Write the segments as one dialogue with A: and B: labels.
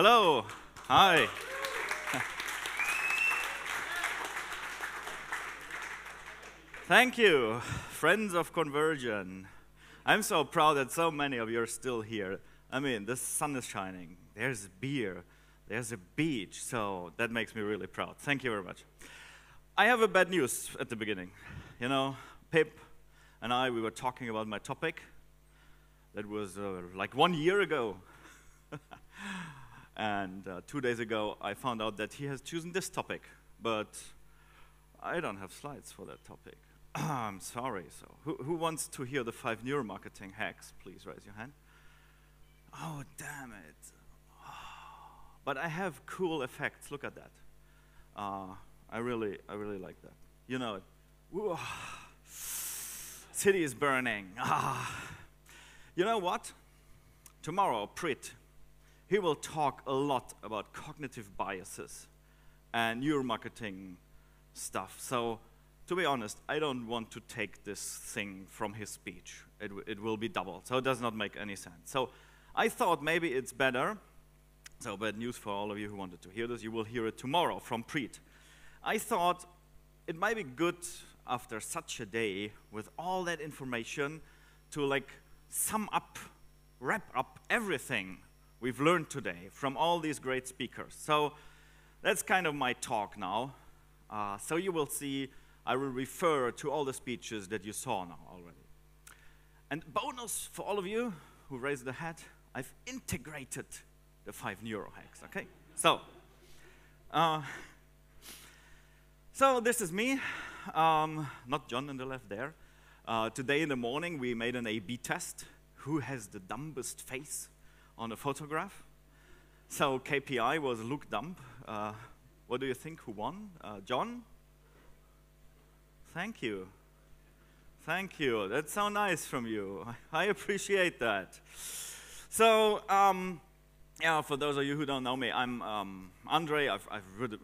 A: Hello. Hi. Thank you, friends of conversion. I'm so proud that so many of you are still here. I mean, the sun is shining, there's beer, there's a beach, so that makes me really proud. Thank you very much. I have a bad news at the beginning. You know, Peep and I, we were talking about my topic. That was uh, like one year ago. and uh, two days ago, I found out that he has chosen this topic, but I don't have slides for that topic. I'm sorry. So, who, who wants to hear the five neuromarketing hacks? Please raise your hand. Oh, damn it. But I have cool effects. Look at that. Uh, I really, I really like that. You know it. Ooh, city is burning. Ah. You know what? Tomorrow, Prit, he will talk a lot about cognitive biases and neuromarketing stuff. So to be honest, I don't want to take this thing from his speech. It, it will be doubled, so it does not make any sense. So I thought maybe it's better. So bad news for all of you who wanted to hear this. You will hear it tomorrow from Preet. I thought it might be good after such a day with all that information to like sum up, wrap up everything we've learned today from all these great speakers. So that's kind of my talk now. Uh, so you will see I will refer to all the speeches that you saw now already. And bonus for all of you who raised the hat, I've integrated the five neuro hacks, okay? So, uh, so this is me, um, not John on the left there. Uh, today in the morning we made an A-B test. Who has the dumbest face on a photograph? So KPI was look dumb. Uh, what do you think who won? Uh, John? Thank you. Thank you. That's so nice from you. I appreciate that. So, um, yeah, for those of you who don't know me, I'm um, Andre. I've, I've,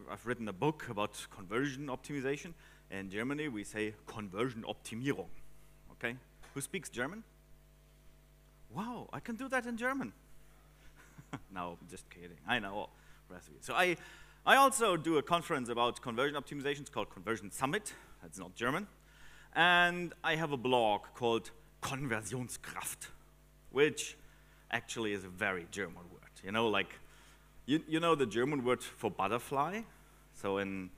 A: I've, written a book about conversion optimization. In Germany, we say Conversion Optimierung. Okay? Who speaks German? Wow, I can do that in German. no, just kidding. I know. All recipes. So I, I also do a conference about conversion optimization. It's called Conversion Summit. That's not German. And I have a blog called Konversionskraft, which actually is a very German word. You know, like, you, you know the German word for butterfly? So in,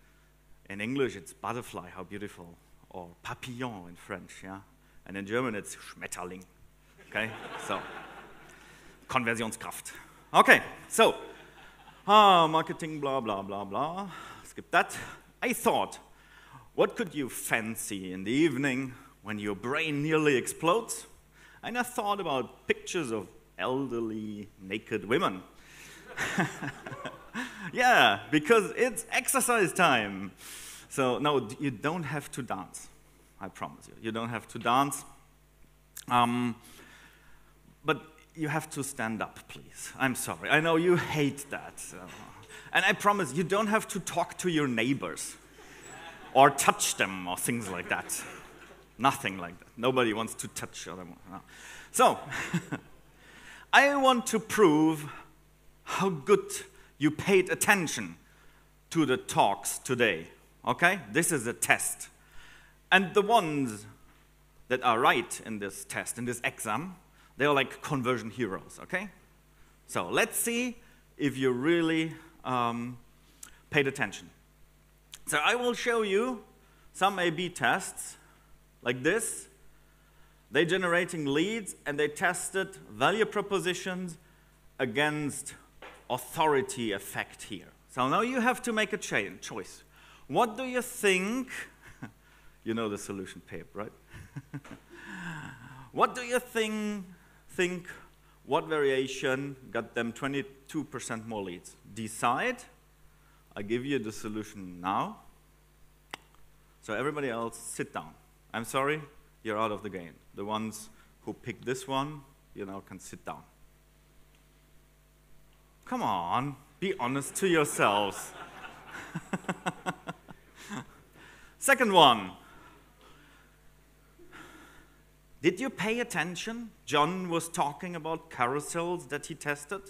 A: in English, it's butterfly, how beautiful, or papillon in French, yeah? And in German, it's Schmetterling, okay? so, Konversionskraft. Okay, so, ah, marketing, blah, blah, blah, blah. Skip that. I thought what could you fancy in the evening when your brain nearly explodes? And I thought about pictures of elderly, naked women. yeah, because it's exercise time. So, no, you don't have to dance. I promise you. You don't have to dance. Um, but you have to stand up, please. I'm sorry. I know you hate that. And I promise you don't have to talk to your neighbors or touch them or things like that. Nothing like that. Nobody wants to touch other. No. So, I want to prove how good you paid attention to the talks today. Okay? This is a test. And the ones that are right in this test, in this exam, they are like conversion heroes. Okay? So, let's see if you really um, paid attention. So I will show you some A-B tests like this. They're generating leads and they tested value propositions against authority effect here. So now you have to make a choice. What do you think? you know the solution paper, right? what do you think, think what variation got them 22% more leads? Decide I give you the solution now. So everybody else, sit down. I'm sorry, you're out of the game. The ones who picked this one, you know, can sit down. Come on, be honest to yourselves. Second one. Did you pay attention? John was talking about carousels that he tested.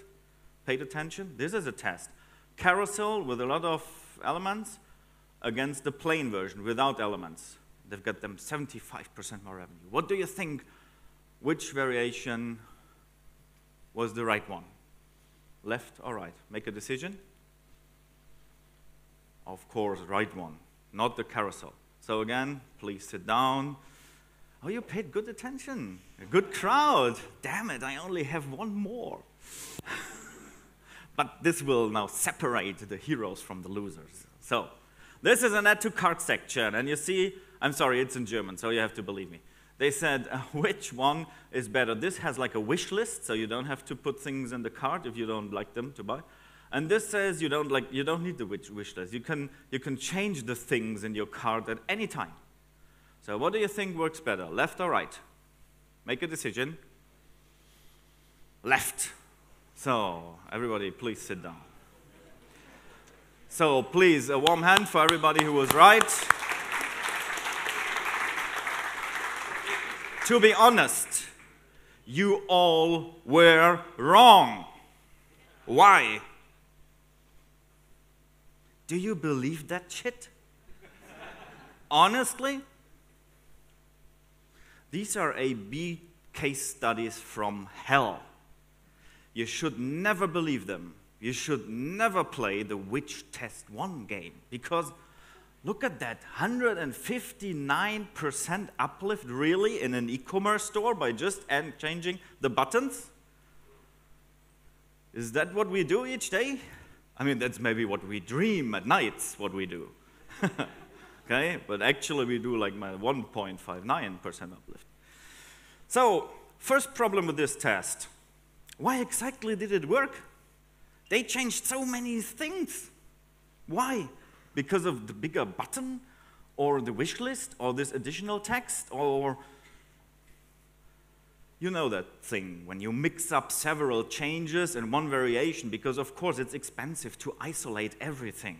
A: paid attention? This is a test. Carousel with a lot of elements against the plain version without elements. They've got them 75% more revenue. What do you think? Which variation was the right one? Left or right? Make a decision. Of course, right one, not the carousel. So again, please sit down. Oh, you paid good attention. A good crowd. Damn it, I only have one more. but this will now separate the heroes from the losers. So, this is an add to cart section, and you see, I'm sorry, it's in German, so you have to believe me. They said, uh, which one is better? This has like a wish list, so you don't have to put things in the cart if you don't like them to buy. And this says you don't, like, you don't need the wish, wish list. You can, you can change the things in your cart at any time. So what do you think works better, left or right? Make a decision. Left. So everybody, please sit down. So please, a warm hand for everybody who was right. to be honest, you all were wrong. Why? Do you believe that shit? Honestly? These are A B case studies from hell. You should never believe them. You should never play the Which Test Won game because look at that 159% uplift really in an e commerce store by just and changing the buttons. Is that what we do each day? I mean, that's maybe what we dream at nights, what we do. okay? But actually, we do like my 1.59% uplift. So, first problem with this test why exactly did it work? They changed so many things. Why? Because of the bigger button, or the wish list, or this additional text, or you know that thing when you mix up several changes in one variation, because of course it's expensive to isolate everything.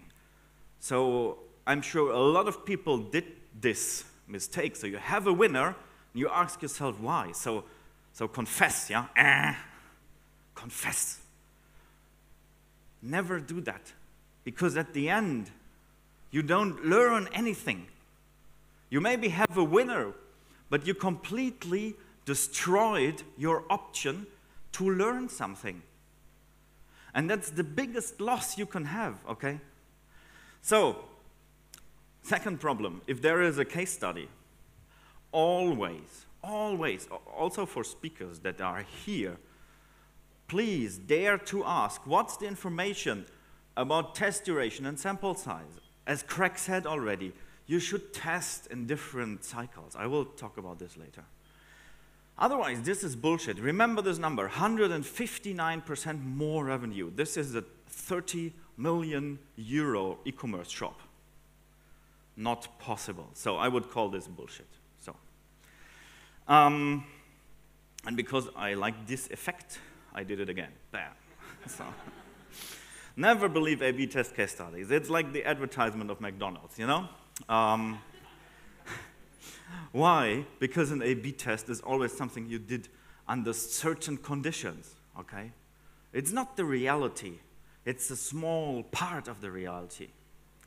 A: So I'm sure a lot of people did this mistake. So you have a winner, and you ask yourself why. So, so confess, yeah? Eh, confess. Never do that. Because at the end, you don't learn anything. You maybe have a winner, but you completely destroyed your option to learn something. And that's the biggest loss you can have, okay? So, second problem if there is a case study, always, always, also for speakers that are here, please dare to ask what's the information about test duration and sample size? As Craig said already, you should test in different cycles. I will talk about this later. Otherwise, this is bullshit. Remember this number 159% more revenue. This is a 30 million euro e commerce shop. Not possible. So I would call this bullshit. So, um, and because I like this effect, I did it again. Bam. so, never believe A B test case studies. It's like the advertisement of McDonald's, you know? Um, why? Because an A-B test is always something you did under certain conditions, okay? It's not the reality. It's a small part of the reality.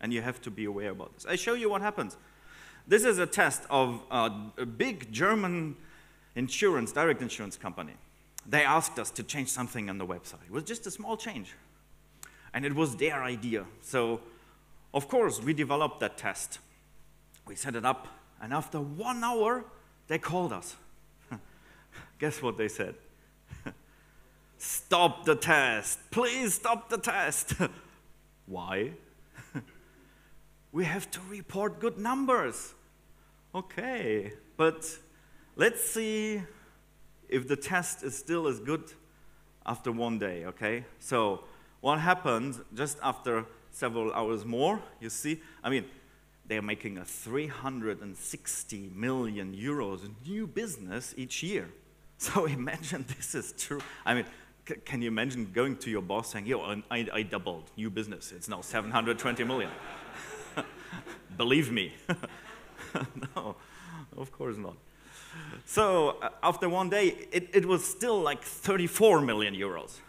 A: And you have to be aware about this. I show you what happens. This is a test of a, big German insurance, direct insurance company. They asked us to change something on the website. It was just a small change. And it was their idea. So, of course, we developed that test. We set it up and after one hour, they called us. Guess what they said? stop the test. Please stop the test. Why? We have to report good numbers. Okay, but let's see if the test is still as good after one day, okay? So, what happened just after several hours more? You see, I mean, they're making a 360 million euros new business each year. So imagine this is true. I mean, can you imagine going to your boss saying, yo, I, I doubled new business. It's now 720 million. Believe me. no, of course not. So uh, after one day, it, it was still like 34 million euros.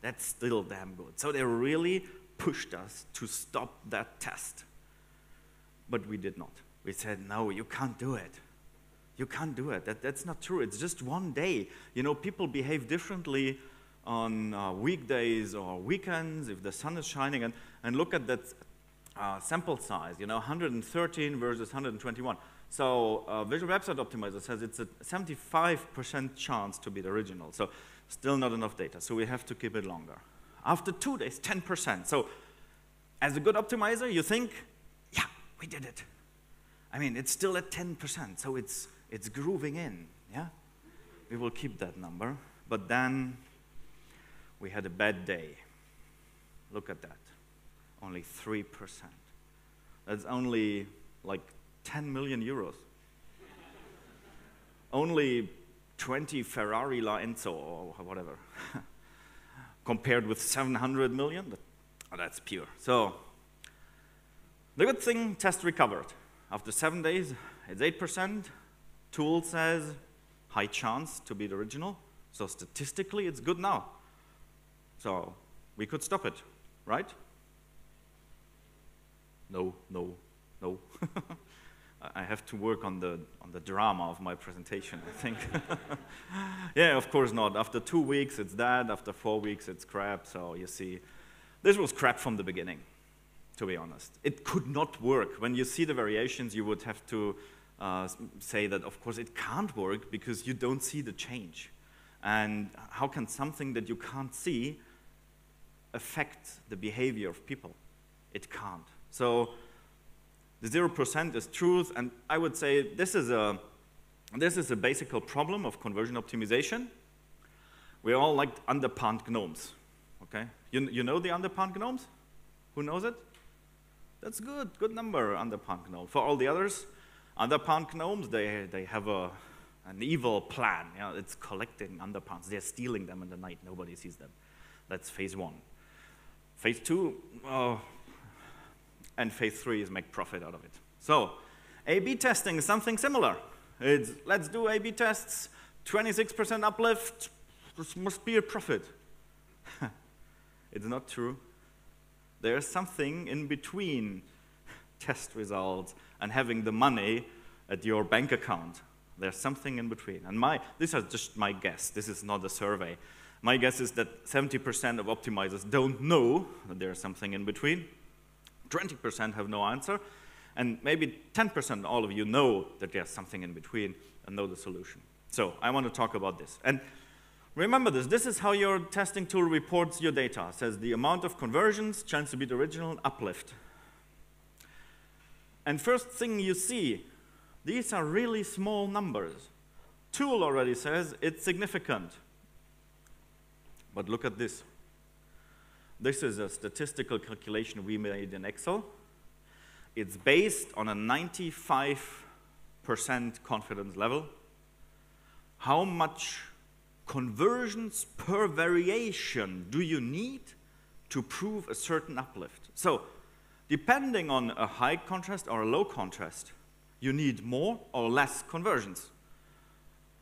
A: That's still damn good. So they really pushed us to stop that test. But we did not. We said, no, you can't do it. You can't do it. That, that's not true. It's just one day. You know, people behave differently on uh, weekdays or weekends if the sun is shining. And, and look at that uh, sample size, you know, 113 versus 121. So uh, Visual Website Optimizer says it's a 75% chance to be the original. So still not enough data. So we have to keep it longer. After two days, 10%. So as a good optimizer, you think, yeah, we did it. I mean, it's still at 10%, so it's, it's grooving in, yeah? We will keep that number. But then we had a bad day. Look at that. Only 3%. That's only like 10 million euros. only 20 Ferrari La Enzo or whatever. Compared with 700 million, oh, that's pure. So the good thing, test recovered. After seven days, it's 8%. Tool says high chance to be the original. So statistically, it's good now. So we could stop it, right? No, no, no. I have to work on the, on the drama of my presentation, I think. yeah, of course not. After two weeks, it's that. After four weeks, it's crap. So you see, this was crap from the beginning, to be honest. It could not work. When you see the variations, you would have to uh, say that, of course, it can't work because you don't see the change. And how can something that you can't see affect the behavior of people? It can't. So the 0% is truth, and I would say this is a, this is a basic problem of conversion optimization. We all like underpants gnomes, okay? You, you know the underpants gnomes? Who knows it? That's good, good number, underpants gnome. For all the others, underpants gnomes, they, they have a, an evil plan. You know, it's collecting underpants. They're stealing them in the night. Nobody sees them. That's phase one. Phase two, oh, and phase three is make profit out of it. So A-B testing is something similar. It's let's do A-B tests, 26% uplift, this must be a profit. it's not true. There's something in between test results and having the money at your bank account. There's something in between. And my, this is just my guess. This is not a survey. My guess is that 70% of optimizers don't know that there's something in between. 20% have no answer, and maybe 10% all of you know that there's something in between and know the solution. So I want to talk about this. And remember this, this is how your testing tool reports your data. It says the amount of conversions, chance to beat original, uplift. And first thing you see, these are really small numbers. Tool already says it's significant. But look at this. This is a statistical calculation we made in Excel. It's based on a 95% confidence level. How much conversions per variation do you need to prove a certain uplift? So, depending on a high contrast or a low contrast, you need more or less conversions.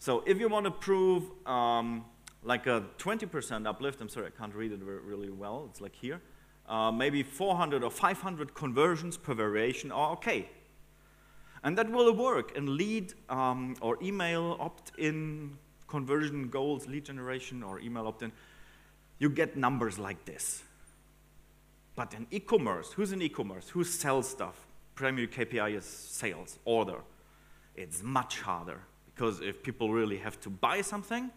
A: So, if you want to prove um, like a 20% uplift. I'm sorry, I can't read it really well. It's like here. Uh, maybe 400 or 500 conversions per variation are okay. And that will work in lead um, or email opt-in conversion goals, lead generation or email opt-in. You get numbers like this. But in e-commerce, who's in e-commerce? Who sells stuff? Primary KPI is sales, order. It's much harder because if people really have to buy something,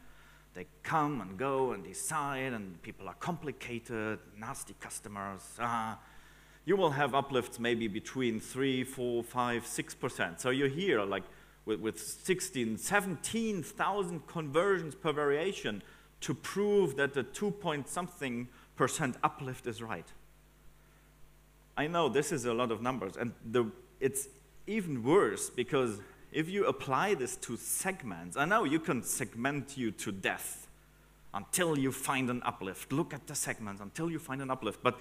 A: they come and go and decide, and people are complicated, nasty customers. Uh, you will have uplifts maybe between 3, 4, 5, 6%. So you're here like with, with 16, 17,000 conversions per variation to prove that the 2 point something percent uplift is right. I know this is a lot of numbers, and the, it's even worse because if you apply this to segments, I know you can segment you to death until you find an uplift. Look at the segments until you find an uplift. But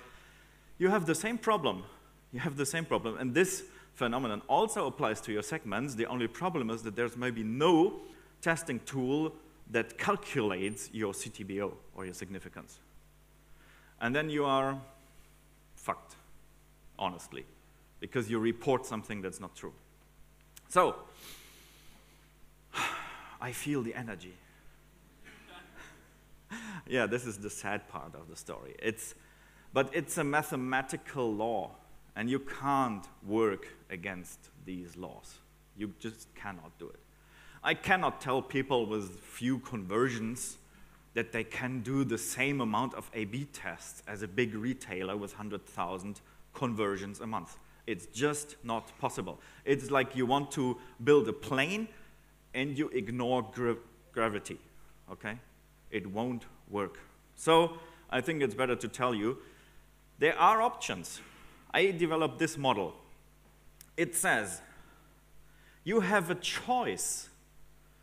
A: you have the same problem. You have the same problem. And this phenomenon also applies to your segments. The only problem is that there's maybe no testing tool that calculates your CTBO or your significance. and then you are fucked, honestly, because you report something that's not true. So, I feel the energy. yeah, this is the sad part of the story. It's, but it's a mathematical law, and you can't work against these laws. You just cannot do it. I cannot tell people with few conversions that they can do the same amount of A-B tests as a big retailer with 100,000 conversions a month. It's just not possible. It's like you want to build a plane and you ignore gra gravity, okay? It won't work. So I think it's better to tell you there are options. I developed this model. It says you have a choice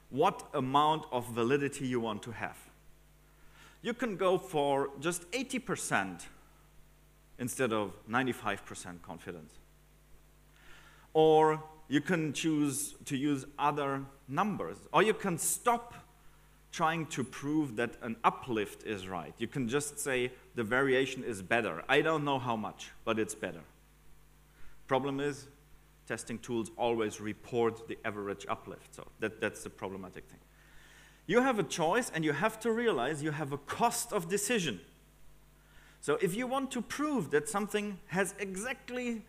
A: what amount of validity you want to have. You can go for just 80% instead of 95% confidence. Or you can choose to use other numbers. Or you can stop trying to prove that an uplift is right. You can just say the variation is better. I don't know how much, but it's better. Problem is, testing tools always report the average uplift. So that, that's the problematic thing. You have a choice, and you have to realize you have a cost of decision. So if you want to prove that something has exactly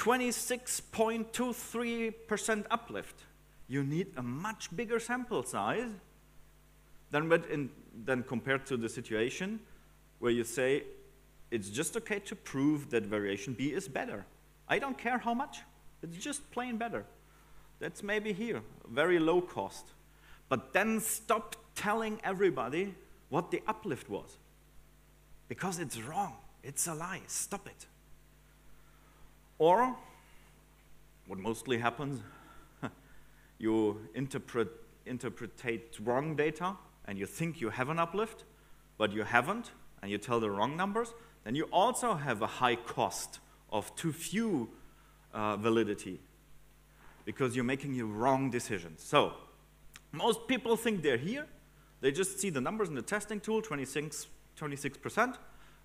A: 26.23% uplift, you need a much bigger sample size than, in, than compared to the situation where you say it's just okay to prove that variation B is better. I don't care how much. It's just plain better. That's maybe here, very low cost. But then stop telling everybody what the uplift was. Because it's wrong. It's a lie. Stop it. Or, what mostly happens, you interpret, interpretate wrong data and you think you have an uplift, but you haven't, and you tell the wrong numbers, then you also have a high cost of too few uh, validity because you're making your wrong decisions. So, most people think they're here. They just see the numbers in the testing tool, 26, 26%. And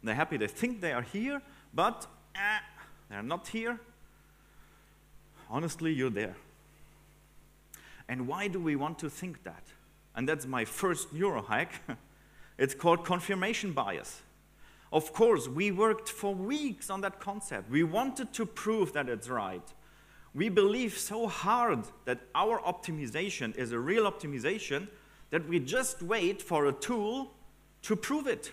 A: they're happy. They think they are here, but eh, they're not here. Honestly, you're there. And why do we want to think that? And that's my first neurohack. it's called confirmation bias. Of course, we worked for weeks on that concept. We wanted to prove that it's right. We believe so hard that our optimization is a real optimization that we just wait for a tool to prove it.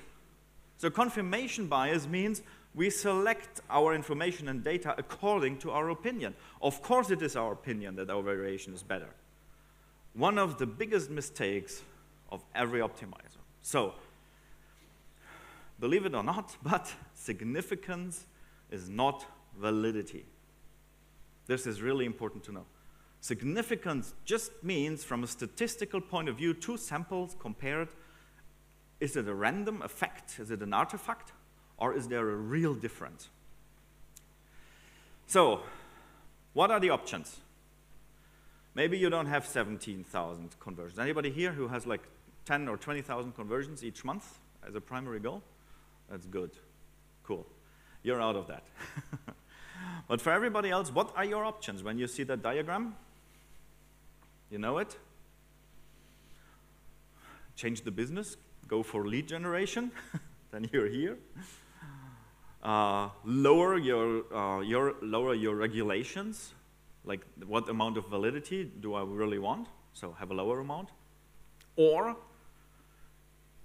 A: So confirmation bias means we select our information and data according to our opinion. Of course it is our opinion that our variation is better. One of the biggest mistakes of every optimizer. So Believe it or not, but significance is not validity. This is really important to know. Significance just means, from a statistical point of view, two samples compared. Is it a random effect? Is it an artifact? Or is there a real difference? So, what are the options? Maybe you don't have 17,000 conversions. Anybody here who has like 10 or 20,000 conversions each month as a primary goal? That's good. Cool. You're out of that. but for everybody else, what are your options when you see that diagram? You know it? Change the business, go for lead generation, then you're here. Uh, lower your, uh, your, lower your regulations, like what amount of validity do I really want? So have a lower amount. Or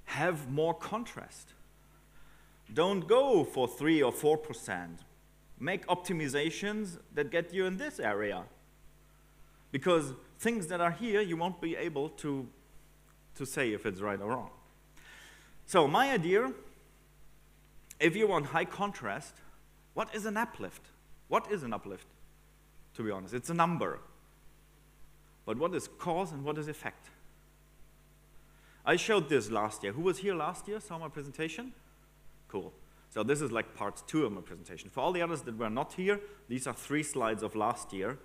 A: have more contrast. Don't go for 3 or 4%. Make optimizations that get you in this area. Because things that are here, you won't be able to, to say if it's right or wrong. So my idea, if you want high contrast, what is an uplift? What is an uplift? To be honest, it's a number. But what is cause and what is effect? I showed this last year. Who was here last year, saw my presentation? Cool. So this is like part two of my presentation. For all the others that were not here, these are three slides of last year,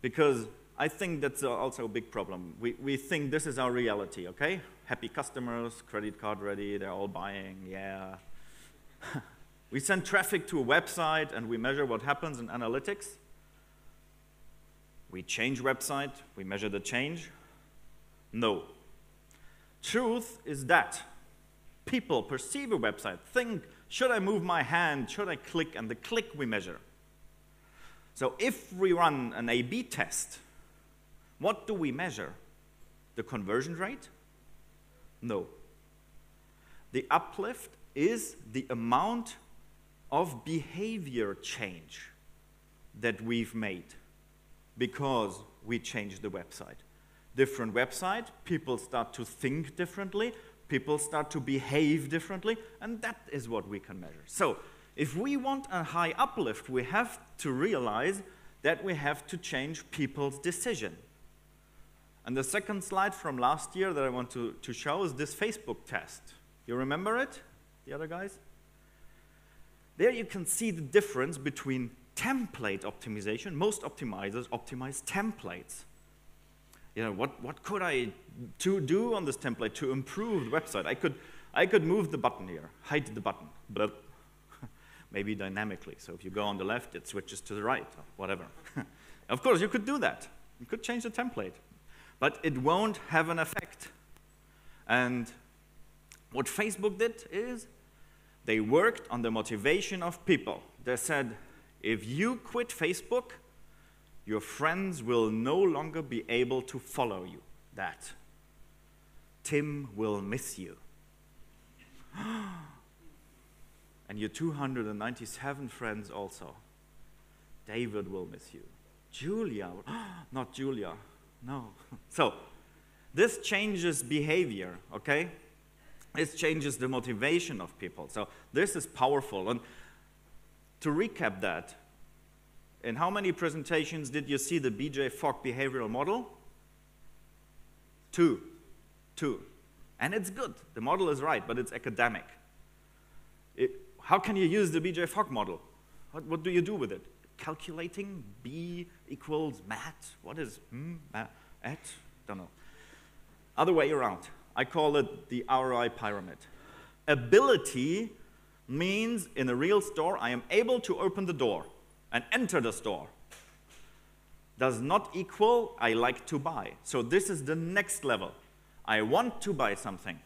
A: because I think that's also a big problem. We, we think this is our reality, okay? Happy customers, credit card ready, they're all buying, yeah. we send traffic to a website and we measure what happens in analytics. We change website, we measure the change. No. Truth is that people perceive a website, think, should I move my hand, should I click, and the click we measure. So if we run an A B test, what do we measure? The conversion rate? No. The uplift is the amount of behavior change that we've made because we changed the website. Different website, people start to think differently, people start to behave differently, and that is what we can measure. So, if we want a high uplift, we have to realize that we have to change people's decision. And the second slide from last year that I want to, to show is this Facebook test. You remember it, the other guys? There you can see the difference between template optimization. Most optimizers optimize templates. You know, what, what could I to do on this template to improve the website? I could, I could move the button here, hide the button, but maybe dynamically. So if you go on the left, it switches to the right, or whatever. of course, you could do that. You could change the template. But it won't have an effect. And what Facebook did is they worked on the motivation of people. They said, if you quit Facebook, your friends will no longer be able to follow you. That. Tim will miss you. and your 297 friends also. David will miss you. Julia, not Julia, no. So, this changes behavior, okay? This changes the motivation of people. So, this is powerful. And to recap that, in how many presentations did you see the BJ Fogg behavioral model? Two. Two. And it's good. The model is right, but it's academic. It, how can you use the BJ Fogg model? What, what, do you do with it? Calculating B equals mat? What is hmm, mat. Don't know. Other way around. I call it the ROI pyramid. Ability means in a real store, I am able to open the door and enter the store. Does not equal I like to buy. So this is the next level. I want to buy something.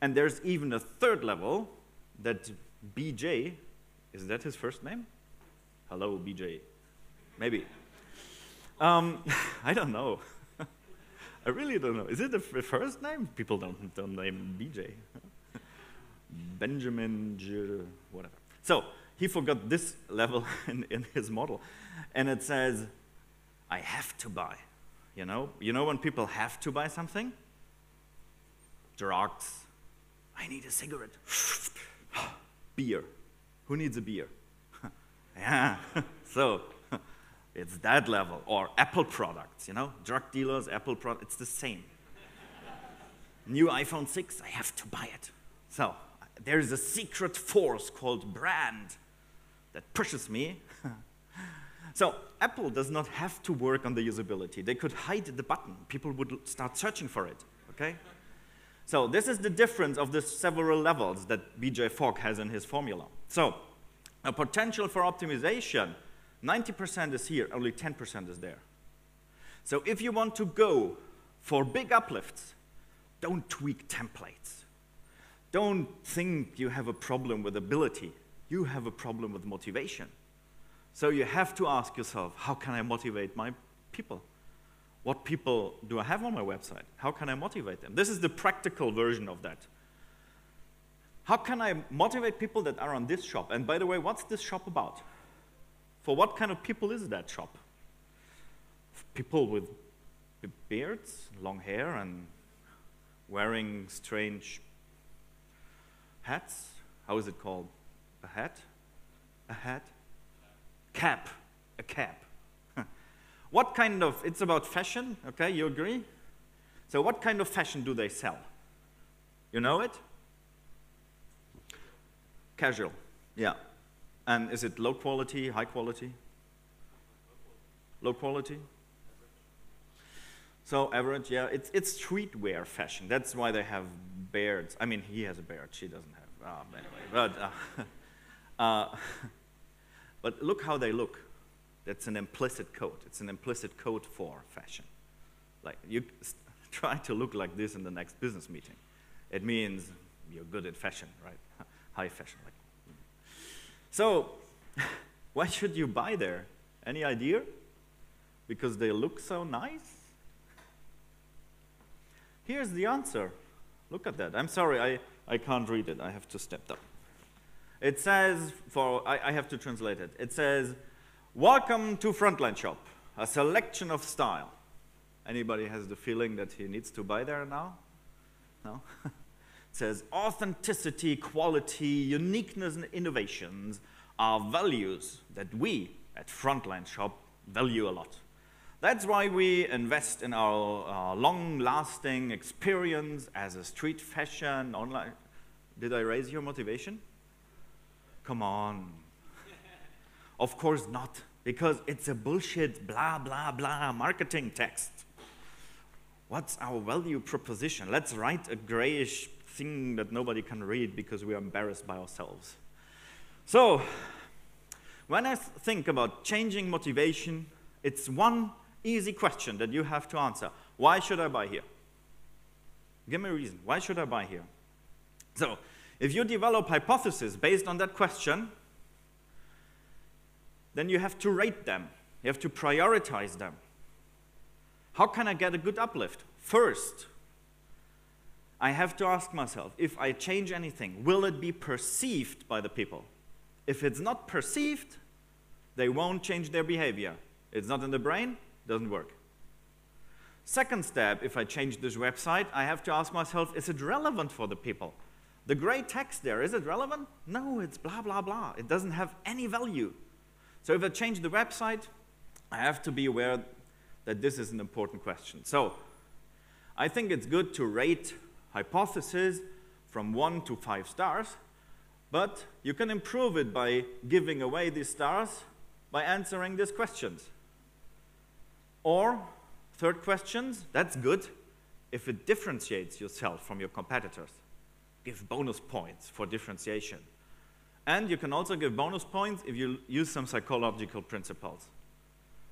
A: And there's even a third level that BJ, is that his first name? Hello, BJ. Maybe. Um, I don't know. I really don't know. Is it the first name? People don't, don't name BJ. Benjamin, whatever. So he forgot this level in, in his model. And it says, I have to buy. You know, you know when people have to buy something? Drugs. I need a cigarette. beer. Who needs a beer? yeah. so it's that level. Or Apple products, you know? Drug dealers, Apple products, it's the same. New iPhone 6, I have to buy it. So there is a secret force called brand that pushes me so Apple does not have to work on the usability. They could hide the button. People would start searching for it, okay? So this is the difference of the several levels that BJ Fogg has in his formula. So a potential for optimization, 90% is here, only 10% is there. So if you want to go for big uplifts, don't tweak templates. Don't think you have a problem with ability. You have a problem with motivation. So you have to ask yourself, how can I motivate my people? What people do I have on my website? How can I motivate them? This is the practical version of that. How can I motivate people that are on this shop? And by the way, what's this shop about? For what kind of people is that shop? People with beards, long hair, and wearing strange hats? How is it called? A hat? A hat? cap, a cap. what kind of, it's about fashion, okay, you agree? So what kind of fashion do they sell? You know it? Casual, yeah. And is it low quality, high quality? Low quality? So average, yeah, it's, it's streetwear fashion. That's why they have beards. I mean, he has a beard, she doesn't have. uh, anyway, but, uh, uh, but look how they look. That's an implicit code. It's an implicit code for fashion. Like you try to look like this in the next business meeting. It means you're good at fashion, right? High fashion. Like. So, why should you buy there? Any idea? Because they look so nice? Here's the answer. Look at that. I'm sorry, I, I can't read it. I have to step up. It says, for I, I have to translate it. It says, Welcome to Frontline Shop, a selection of style. Anybody has the feeling that he needs to buy there now? No? it says, Authenticity, quality, uniqueness, and innovations are values that we at Frontline Shop value a lot. That's why we invest in our uh, long-lasting experience as a street fashion online. Did I raise your motivation? Come on. of course not, because it's a bullshit blah, blah, blah marketing text. What's our value proposition? Let's write a grayish thing that nobody can read because we are embarrassed by ourselves. So, when I think about changing motivation, it's one easy question that you have to answer. Why should I buy here? Give me a reason. Why should I buy here? So, if you develop hypotheses based on that question, then you have to rate them. You have to prioritize them. How can I get a good uplift? First, I have to ask myself, if I change anything, will it be perceived by the people? If it's not perceived, they won't change their behavior. It's not in the brain, doesn't work. Second step, if I change this website, I have to ask myself, is it relevant for the people? The gray text there, is it relevant? No, it's blah, blah, blah. It doesn't have any value. So if I change the website, I have to be aware that this is an important question. So I think it's good to rate hypotheses from one to five stars, but you can improve it by giving away these stars by answering these questions. Or, third questions, that's good if it differentiates yourself from your competitors. Give bonus points for differentiation. And you can also give bonus points if you use some psychological principles.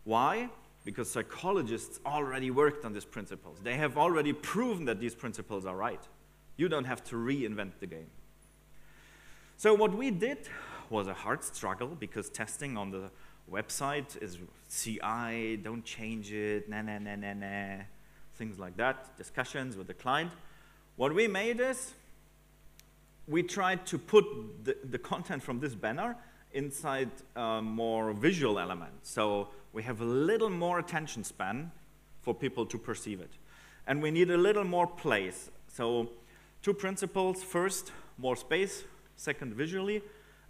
A: Why? Because psychologists already worked on these principles. They have already proven that these principles are right. You don't have to reinvent the game. So what we did was a hard struggle because testing on the website is CI, don't change it, nah, nah, nah, nah, nah, things like that, discussions with the client. What we made is we tried to put the, the content from this banner inside a more visual elements. So we have a little more attention span for people to perceive it. And we need a little more place. So two principles. First, more space. Second, visually.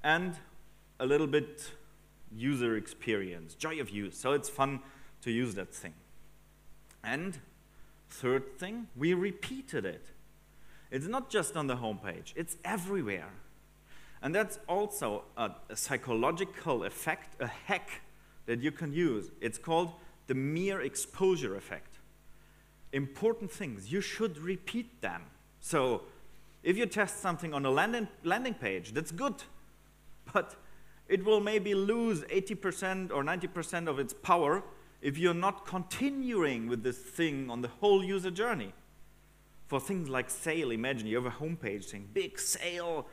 A: And a little bit user experience, joy of use. So it's fun to use that thing. And third thing, we repeated it. It's not just on the homepage, it's everywhere. And that's also a, a psychological effect, a hack that you can use. It's called the mere exposure effect. Important things, you should repeat them. So if you test something on a landing, landing page, that's good. But it will maybe lose 80% or 90% of its power if you're not continuing with this thing on the whole user journey. For things like sale, imagine you have a homepage saying big sale.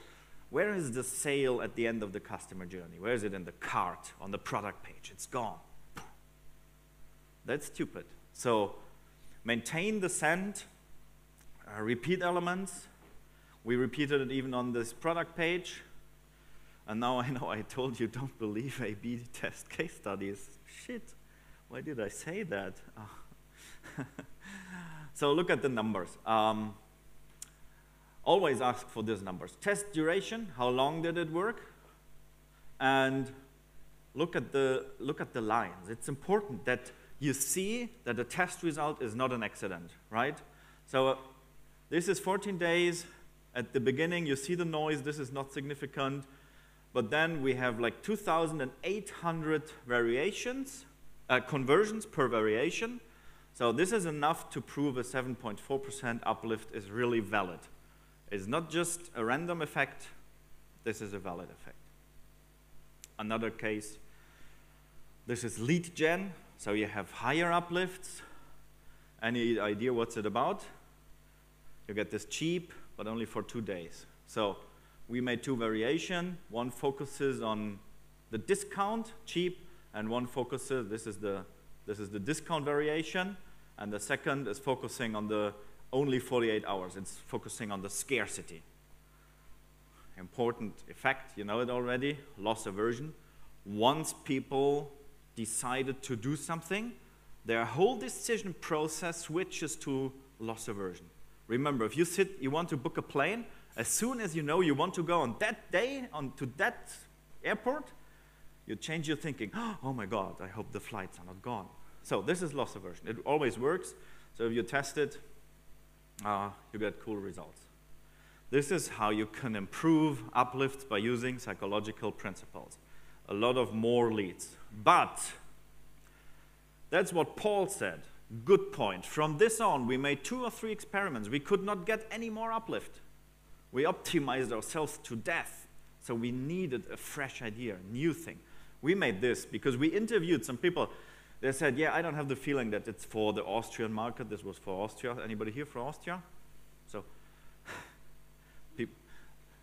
A: Where is the sale at the end of the customer journey? Where is it in the cart, on the product page? It's gone. That's stupid. So maintain the send, uh, repeat elements. We repeated it even on this product page. And now I know I told you don't believe A-B test case studies. Shit, why did I say that? Oh. so look at the numbers. Um, always ask for these numbers. Test duration, how long did it work? And look at the, look at the lines. It's important that you see that the test result is not an accident, right? So uh, this is 14 days. At the beginning, you see the noise. This is not significant but then we have like 2,800 variations, uh, conversions per variation. So this is enough to prove a 7.4% uplift is really valid. It's not just a random effect, this is a valid effect. Another case, this is lead gen, so you have higher uplifts. Any idea what's it about? You get this cheap, but only for two days. So we made two variation. One focuses on the discount, cheap, and one focuses, this is the, this is the discount variation, and the second is focusing on the only 48 hours. It's focusing on the scarcity. Important effect, you know it already, loss aversion. Once people decided to do something, their whole decision process switches to loss aversion. Remember, if you sit, you want to book a plane, as soon as you know you want to go on that day on to that airport, you change your thinking. Oh my God, I hope the flights are not gone. So this is loss aversion. It always works. So if you test it, uh, you get cool results. This is how you can improve uplifts by using psychological principles. A lot of more leads. But that's what Paul said. Good point. From this on, we made two or three experiments. We could not get any more uplift. We optimized ourselves to death. So we needed a fresh idea, a new thing. We made this because we interviewed some people. They said, yeah, I don't have the feeling that it's for the Austrian market. This was for Austria. Anybody here for Austria? So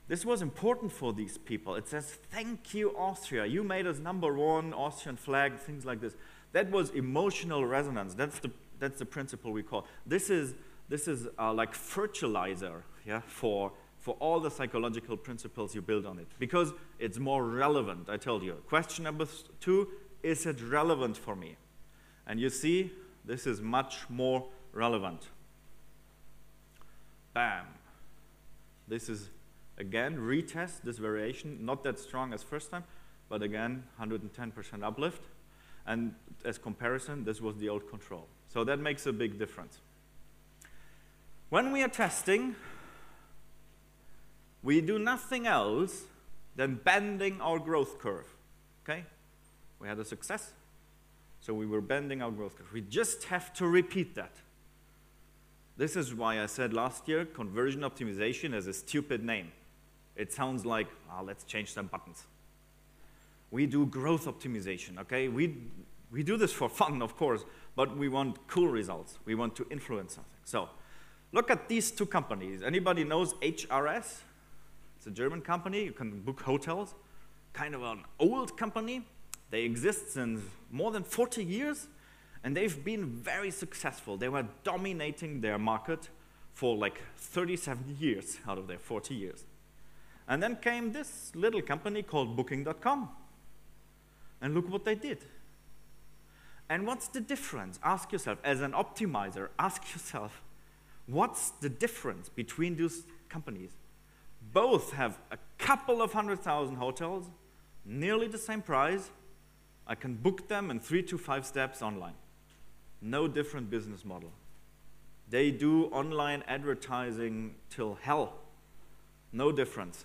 A: this was important for these people. It says, thank you, Austria. You made us number one, Austrian flag, things like this. That was emotional resonance. That's the, that's the principle we call. This is, this is uh, like fertilizer yeah, for for all the psychological principles you build on it because it's more relevant, I told you. Question number two is it relevant for me? And you see, this is much more relevant. Bam. This is, again, retest this variation, not that strong as first time, but again, 110% uplift. And as comparison, this was the old control. So that makes a big difference. When we are testing, we do nothing else than bending our growth curve. Okay? We had a success, so we were bending our growth curve. We just have to repeat that. This is why I said last year conversion optimization is a stupid name. It sounds like, oh, let's change some buttons. We do growth optimization, okay? We, we do this for fun, of course, but we want cool results. We want to influence something. So look at these two companies. Anybody knows HRS? It's a German company. You can book hotels. Kind of an old company. They exist since more than 40 years, and they've been very successful. They were dominating their market for like 37 years out of their 40 years. And then came this little company called Booking.com. And look what they did. And what's the difference? Ask yourself, as an optimizer, ask yourself, what's the difference between those companies? Both have a couple of hundred thousand hotels, nearly the same price. I can book them in three to five steps online. No different business model. They do online advertising till hell. No difference.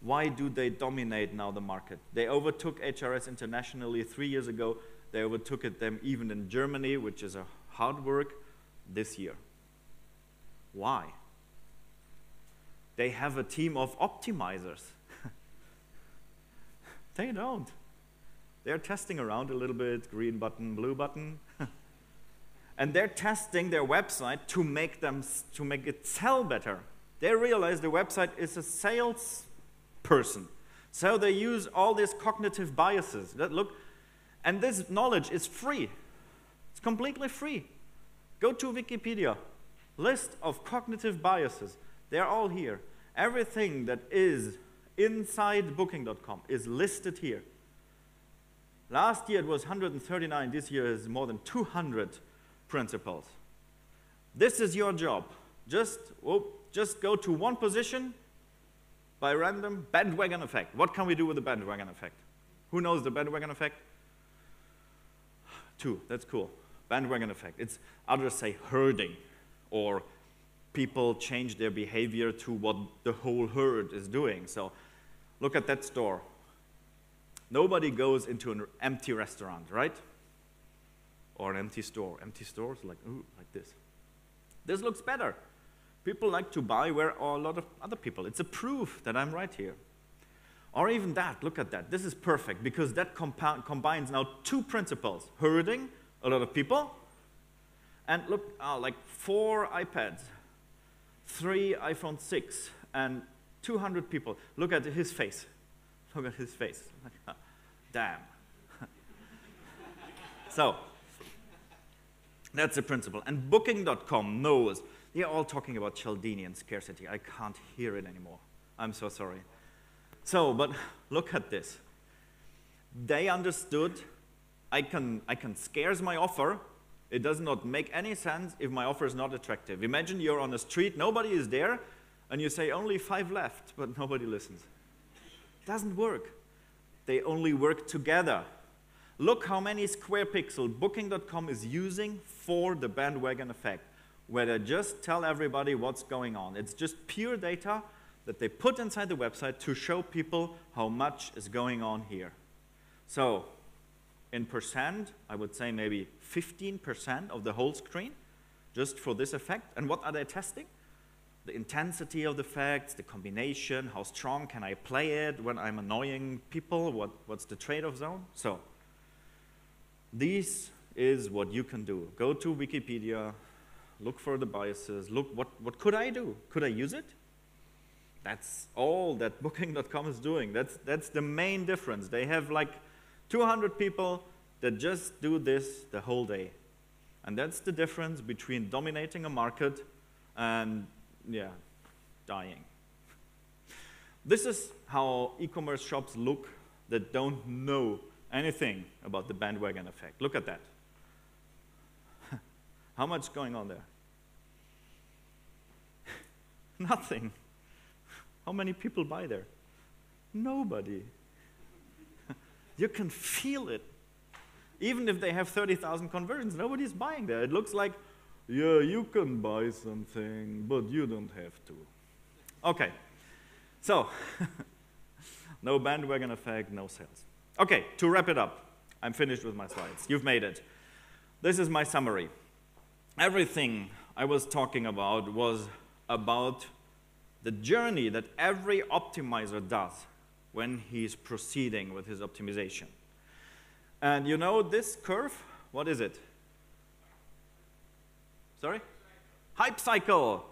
A: Why do they dominate now the market? They overtook HRS internationally three years ago. They overtook it them even in Germany, which is a hard work, this year. Why? they have a team of optimizers. they don't. They're testing around a little bit, green button, blue button. and they're testing their website to make, them, to make it sell better. They realize the website is a sales person. So they use all these cognitive biases. That look, and this knowledge is free. It's completely free. Go to Wikipedia. List of cognitive biases. They're all here. Everything that is inside booking.com is listed here. Last year it was 139, this year is more than 200 principles. This is your job. Just, oh, just go to one position by random bandwagon effect. What can we do with the bandwagon effect? Who knows the bandwagon effect? Two, that's cool. Bandwagon effect. It's others say herding or people change their behavior to what the whole herd is doing. So look at that store. Nobody goes into an empty restaurant, right? Or an empty store. Empty stores like, ooh, like this. This looks better. People like to buy where are a lot of other people. It's a proof that I'm right here. Or even that, look at that. This is perfect because that combines now two principles herding, a lot of people, and look, uh, like four iPads, three iPhone 6, and 200 people. Look at his face. Look at his face. Damn. so, that's the principle. And Booking.com knows they're all talking about Cialdini scarcity. I can't hear it anymore. I'm so sorry. So, but look at this. They understood I can, I can scarce my offer. It does not make any sense if my offer is not attractive. Imagine you're on the street, nobody is there, and you say only five left, but nobody listens. Doesn't work. They only work together. Look how many square pixel Booking.com is using for the bandwagon effect, where they just tell everybody what's going on. It's just pure data that they put inside the website to show people how much is going on here. So, in percent, I would say maybe 15% of the whole screen, just for this effect. And what are they testing? The intensity of the facts, the combination, how strong can I play it when I'm annoying people, what, what's the trade-off zone? So, this is what you can do. Go to Wikipedia, look for the biases, look what, what could I do? Could I use it? That's all that Booking.com is doing. That's, that's the main difference. They have like 200 people that just do this the whole day. And that's the difference between dominating a market and, yeah, dying. This is how e-commerce shops look that don't know anything about the bandwagon effect. Look at that. How much going on there? Nothing. How many people buy there? Nobody. you can feel it. Even if they have 30,000 conversions, nobody's buying there. It looks like, yeah, you can buy something, but you don't have to. Okay, so no bandwagon effect, no sales. Okay, to wrap it up, I'm finished with my slides. You've made it. This is my summary. Everything I was talking about was about the journey that every optimizer does when he's proceeding with his optimization. And you know this curve? What is it? Sorry? Hype cycle.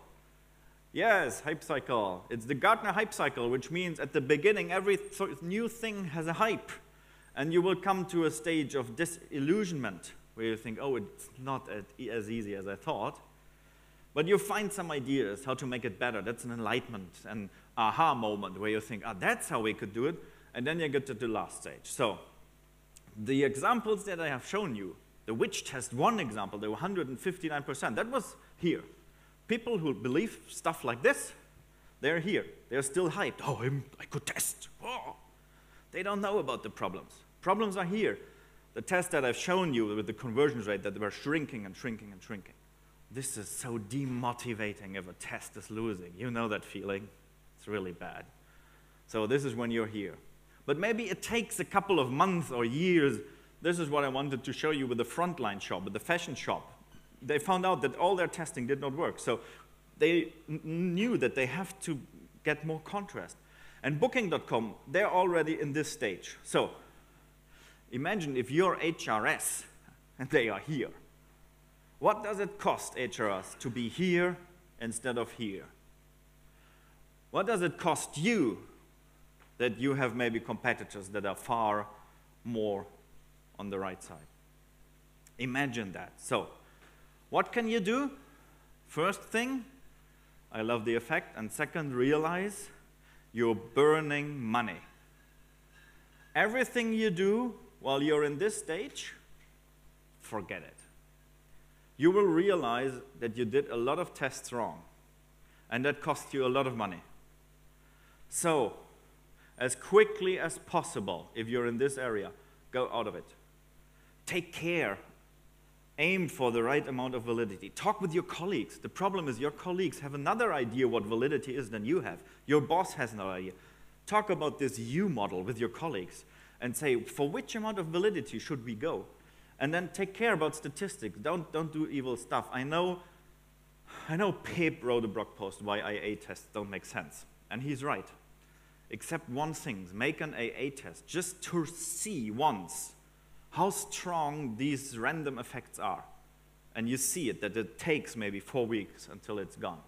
A: Yes, hype cycle. It's the Gartner hype cycle, which means at the beginning, every new thing has a hype. And you will come to a stage of disillusionment where you think, oh, it's not as easy as I thought. But you find some ideas how to make it better. That's an enlightenment, an aha moment where you think, ah, that's how we could do it. And then you get to the last stage. So the examples that I have shown you, the Which Test Won example, there were 159%, that was here. People who believe stuff like this, they're here. They're still hyped. Oh, I'm, i could test. Oh. They don't know about the problems. Problems are here. The test that I've shown you with the conversion rate that they were shrinking and shrinking and shrinking. This is so demotivating if a test is losing. You know that feeling. It's really bad. So this is when you're here. But maybe it takes a couple of months or years. This is what I wanted to show you with the frontline shop, with the fashion shop. They found out that all their testing did not work. So they knew that they have to get more contrast. And Booking.com, they're already in this stage. So imagine if you're HRS and they are here. What does it cost HRS to be here instead of here? What does it cost you that you have maybe competitors that are far more on the right side? Imagine that. So, what can you do? First thing, I love the effect. And second, realize you're burning money. Everything you do while you're in this stage, forget it. You will realize that you did a lot of tests wrong, and that cost you a lot of money. So, as quickly as possible, if you're in this area, go out of it. Take care. Aim for the right amount of validity. Talk with your colleagues. The problem is your colleagues have another idea what validity is than you have. Your boss has another idea. Talk about this U model with your colleagues and say, for which amount of validity should we go? And then take care about statistics. Don't, don't do evil stuff. I know I know Peep wrote a blog post why AA tests don't make sense, and he's right. Except one thing, make an AA test just to see once how strong these random effects are. And you see it, that it takes maybe four weeks until it's gone.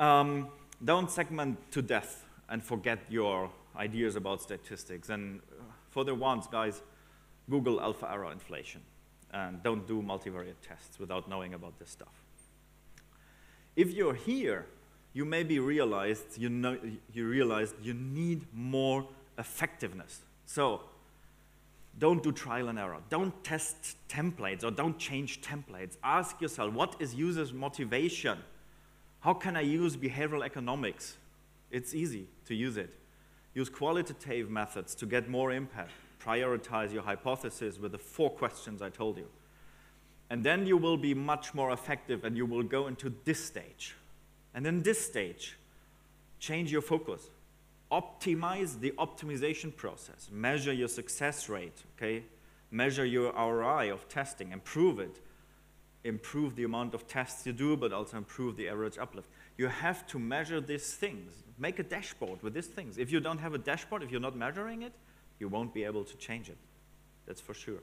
A: Um, don't segment to death and forget your ideas about statistics. And for the ones, guys, Google alpha error inflation. And don't do multivariate tests without knowing about this stuff. If you're here, you maybe realized you, know, you realized you need more effectiveness. So don't do trial and error. Don't test templates or don't change templates. Ask yourself, what is users' motivation? How can I use behavioral economics? It's easy to use it. Use qualitative methods to get more impact. Prioritize your hypothesis with the four questions I told you. And then you will be much more effective and you will go into this stage. And in this stage, change your focus. Optimize the optimization process. Measure your success rate, okay? Measure your ROI of testing, improve it. Improve the amount of tests you do, but also improve the average uplift. You have to measure these things. Make a dashboard with these things. If you don't have a dashboard, if you're not measuring it, you won't be able to change it. That's for sure.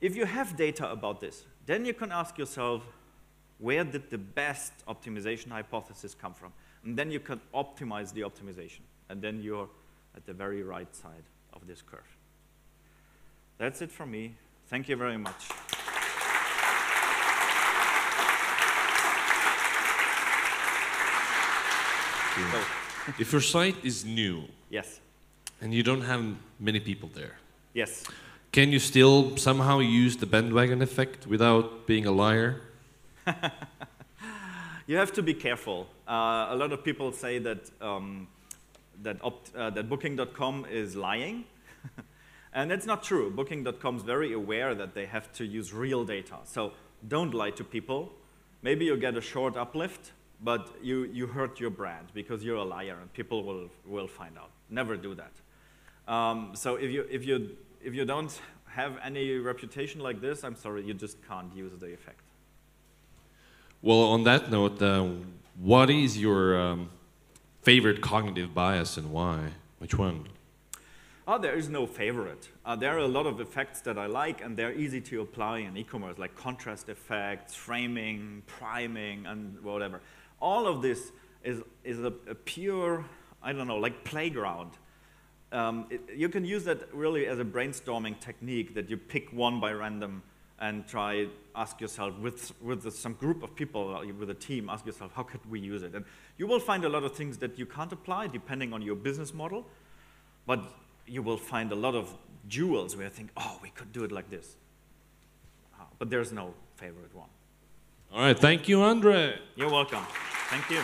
A: If you have data about this, then you can ask yourself, where did the best optimization hypothesis come from? And then you can optimize the optimization. And then you're at the very right side of this curve. That's it from me. Thank you very much.
B: If your site is new
A: yes,
B: and you don't have many people there,
A: yes.
B: can you still somehow use the bandwagon effect without being a liar?
A: You have to be careful. Uh, a lot of people say that, um, that, uh, that Booking.com is lying. and that's not true. Booking.com is very aware that they have to use real data. So don't lie to people. Maybe you get a short uplift, but you, you hurt your brand because you're a liar and people will, will find out. Never do that. Um, so if you, if, you, if you don't have any reputation like this, I'm sorry, you just can't use the effect.
B: Well, on that note, uh, what is your um, favorite cognitive bias and why? Which one?
A: Oh, there is no favorite. Uh, there are a lot of effects that I like, and they're easy to apply in e-commerce, like contrast effects, framing, priming, and whatever. All of this is, is a, a pure, I don't know, like playground. Um, it, you can use that really as a brainstorming technique that you pick one by random and try ask yourself with, with some group of people, uh, with a team, ask yourself, how could we use it? And you will find a lot of things that you can't apply depending on your business model, but you will find a lot of jewels where you think, oh, we could do it like this. Uh, but there's no favorite one.
B: All right, thank you, Andre.
A: You're welcome. Thank you.